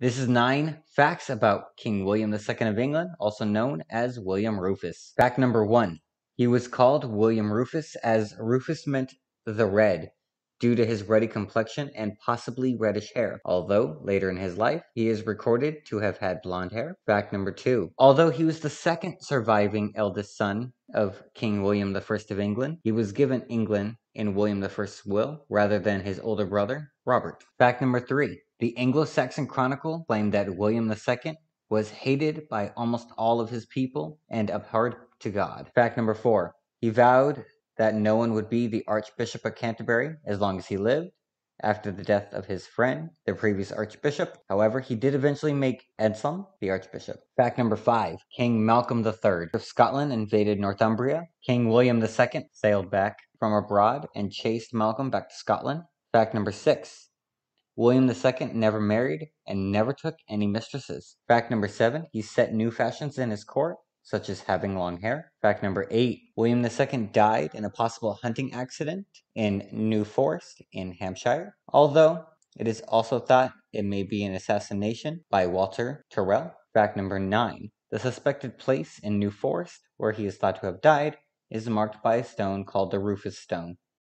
This is nine facts about King William II of England, also known as William Rufus. Fact number one. He was called William Rufus as Rufus meant the red due to his ruddy complexion and possibly reddish hair, although later in his life he is recorded to have had blonde hair. Fact number two. Although he was the second surviving eldest son of King William I of England, he was given England in William I's will rather than his older brother, Robert. Fact number three. The Anglo-Saxon Chronicle claimed that William II was hated by almost all of his people and abhorred to God. Fact number four. He vowed that no one would be the Archbishop of Canterbury as long as he lived after the death of his friend, the previous archbishop. However, he did eventually make Anselm the archbishop. Fact number five King Malcolm III of Scotland invaded Northumbria. King William II sailed back from abroad and chased Malcolm back to Scotland. Fact number six William II never married and never took any mistresses. Fact number seven he set new fashions in his court such as having long hair. Fact number eight William II died in a possible hunting accident in New Forest in Hampshire, although it is also thought it may be an assassination by Walter Tyrrell. Fact number nine the suspected place in New Forest where he is thought to have died is marked by a stone called the Rufus Stone.